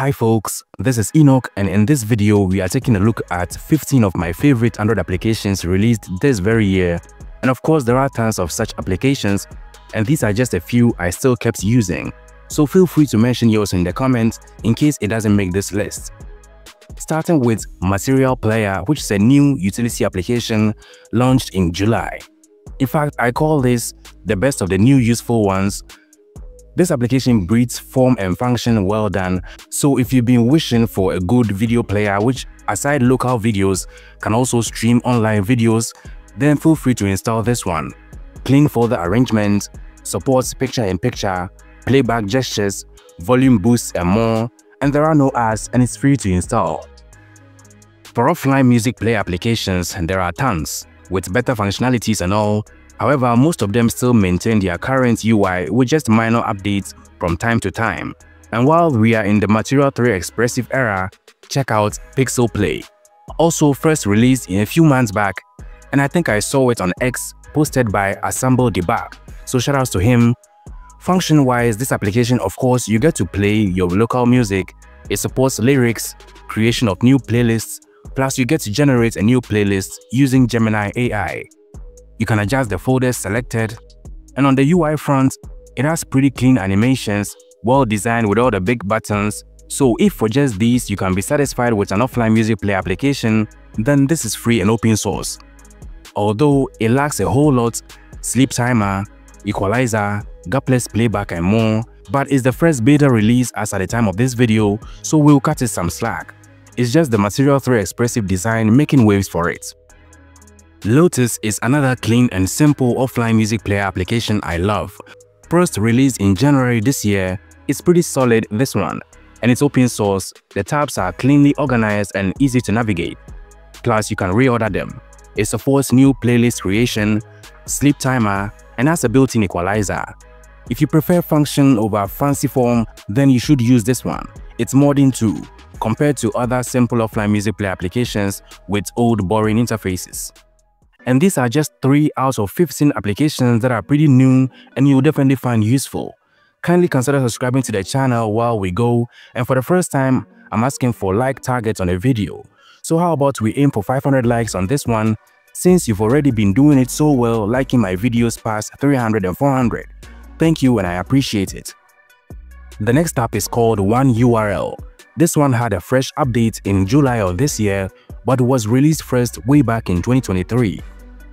Hi folks, this is Enoch and in this video we are taking a look at 15 of my favorite Android applications released this very year. And of course there are tons of such applications and these are just a few I still kept using. So feel free to mention yours in the comments in case it doesn't make this list. Starting with Material Player which is a new utility application launched in July. In fact, I call this the best of the new useful ones this application breeds form and function well done, so if you've been wishing for a good video player which aside local videos can also stream online videos, then feel free to install this one. Clean folder arrangement, supports picture-in-picture, -picture, playback gestures, volume boosts and more, and there are no ads and it's free to install. For offline music player applications, there are tons, with better functionalities and all, However, most of them still maintain their current UI with just minor updates from time to time. And while we are in the Material 3 expressive era, check out PixelPlay. Also first released in a few months back, and I think I saw it on X posted by Assemble Debug, so shoutouts to him. Function-wise, this application of course you get to play your local music, it supports lyrics, creation of new playlists, plus you get to generate a new playlist using Gemini AI. You can adjust the folders selected. And on the UI front, it has pretty clean animations, well designed with all the big buttons. So if for just these you can be satisfied with an offline music player application, then this is free and open source. Although it lacks a whole lot, sleep timer, equalizer, gapless playback and more, but it's the first beta release as at the time of this video, so we'll cut it some slack. It's just the Material 3 expressive design making waves for it. Lotus is another clean and simple offline music player application I love. First released in January this year, it's pretty solid this one, and it's open source, the tabs are cleanly organized and easy to navigate. Plus, you can reorder them. It supports new playlist creation, sleep timer, and has a built-in equalizer. If you prefer function over fancy form, then you should use this one. It's modern too, compared to other simple offline music player applications with old boring interfaces. And these are just 3 out of 15 applications that are pretty new and you'll definitely find useful. Kindly consider subscribing to the channel while we go and for the first time, I'm asking for like targets on a video. So how about we aim for 500 likes on this one since you've already been doing it so well liking my videos past 300 and 400. Thank you and I appreciate it. The next app is called OneURL. This one had a fresh update in July of this year but was released first way back in 2023.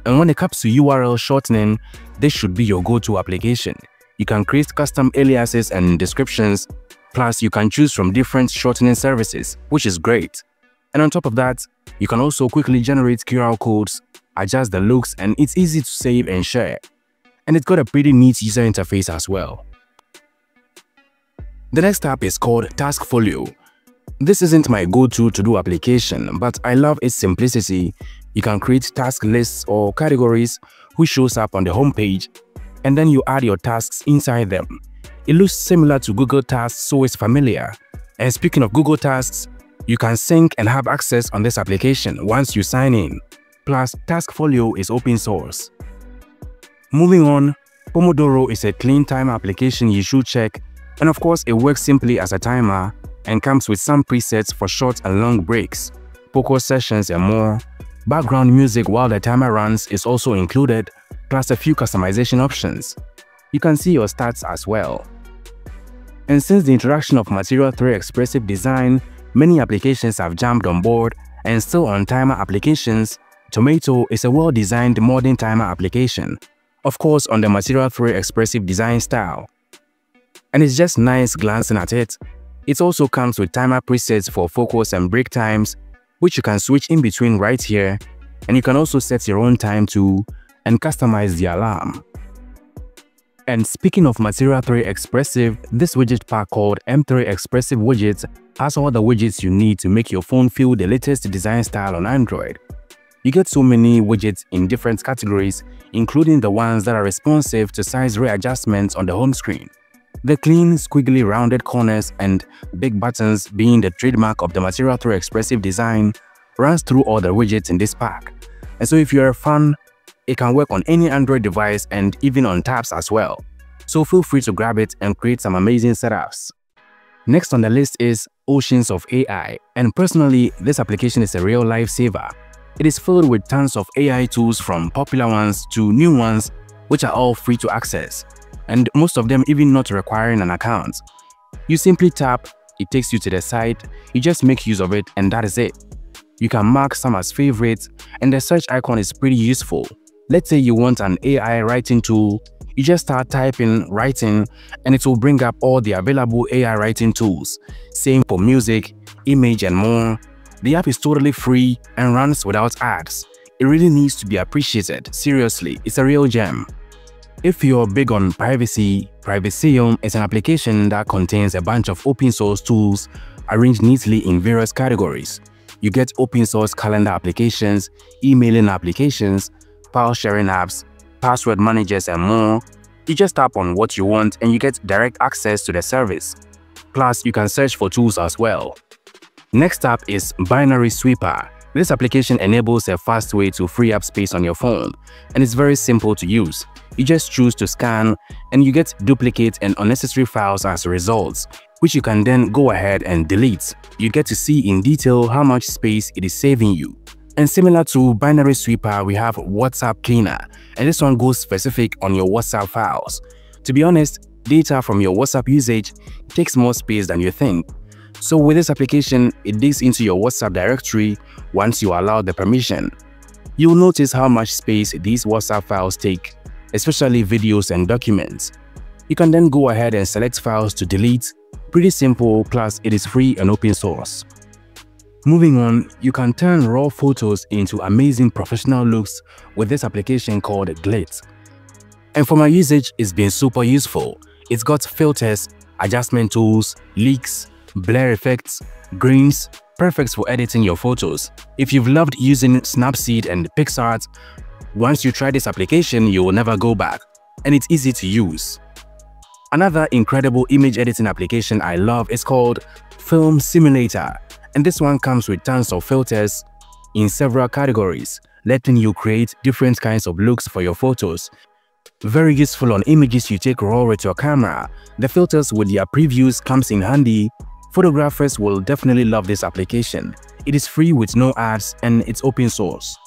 And when it comes to URL shortening, this should be your go-to application. You can create custom aliases and descriptions, plus you can choose from different shortening services, which is great. And on top of that, you can also quickly generate QR codes, adjust the looks, and it's easy to save and share. And it's got a pretty neat user interface as well. The next app is called Taskfolio. This isn't my go-to to-do application, but I love its simplicity. You can create task lists or categories which shows up on the homepage, and then you add your tasks inside them. It looks similar to Google Tasks, so it's familiar. And speaking of Google Tasks, you can sync and have access on this application once you sign in. Plus, Taskfolio is open source. Moving on, Fomodoro is a clean time application you should check, and of course it works simply as a timer and comes with some presets for short and long breaks, focus sessions and more. Background music while the timer runs is also included, plus a few customization options. You can see your stats as well. And since the introduction of Material 3 expressive design, many applications have jumped on board and still on timer applications, Tomato is a well-designed modern timer application, of course on the Material 3 expressive design style. And it's just nice glancing at it it also comes with timer presets for focus and break times, which you can switch in between right here, and you can also set your own time to and customize the alarm. And speaking of Material 3 Expressive, this widget pack called M3 Expressive Widgets has all the widgets you need to make your phone feel the latest design style on Android. You get so many widgets in different categories, including the ones that are responsive to size readjustments on the home screen. The clean, squiggly rounded corners and big buttons being the trademark of the Material 3 expressive design runs through all the widgets in this pack. And so if you're a fan, it can work on any Android device and even on tabs as well. So feel free to grab it and create some amazing setups. Next on the list is Oceans of AI, and personally, this application is a real lifesaver. It is filled with tons of AI tools from popular ones to new ones, which are all free to access, and most of them even not requiring an account. You simply tap, it takes you to the site, you just make use of it and that is it. You can mark some as favorites and the search icon is pretty useful. Let's say you want an AI writing tool you just start typing, writing, and it will bring up all the available AI writing tools. Same for music, image, and more. The app is totally free and runs without ads. It really needs to be appreciated. Seriously, it's a real gem. If you're big on privacy, Privacium is an application that contains a bunch of open source tools arranged neatly in various categories. You get open source calendar applications, emailing applications, file sharing apps, password managers and more, you just tap on what you want and you get direct access to the service. Plus, you can search for tools as well. Next up is Binary Sweeper. This application enables a fast way to free up space on your phone and it's very simple to use. You just choose to scan and you get duplicate and unnecessary files as results, which you can then go ahead and delete. You get to see in detail how much space it is saving you. And similar to Binary Sweeper, we have WhatsApp Cleaner, and this one goes specific on your WhatsApp files. To be honest, data from your WhatsApp usage takes more space than you think. So with this application, it digs into your WhatsApp directory once you allow the permission. You'll notice how much space these WhatsApp files take, especially videos and documents. You can then go ahead and select files to delete. Pretty simple, plus it is free and open source. Moving on, you can turn raw photos into amazing professional looks with this application called Glit. And for my usage, it's been super useful. It's got filters, adjustment tools, leaks, blur effects, greens, perfect for editing your photos. If you've loved using Snapseed and PicsArt, once you try this application, you will never go back, and it's easy to use. Another incredible image editing application I love is called Film Simulator and this one comes with tons of filters in several categories, letting you create different kinds of looks for your photos. Very useful on images you take raw with your camera. The filters with their previews comes in handy. Photographers will definitely love this application. It is free with no ads and it's open source.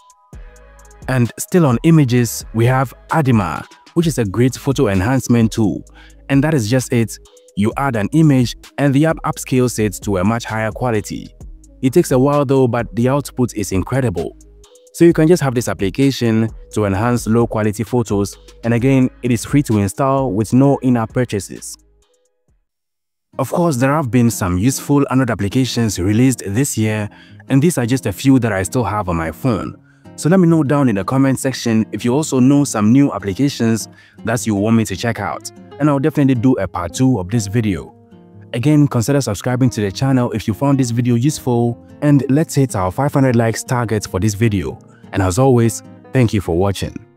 And still on images, we have Adima, which is a great photo enhancement tool. And that is just it. You add an image and the app upscales it to a much higher quality. It takes a while though, but the output is incredible. So you can just have this application to enhance low quality photos and again, it is free to install with no in-app purchases. Of course, there have been some useful Android applications released this year and these are just a few that I still have on my phone. So let me know down in the comment section if you also know some new applications that you want me to check out and I'll definitely do a part 2 of this video. Again, consider subscribing to the channel if you found this video useful and let's hit our 500 likes target for this video. And as always, thank you for watching.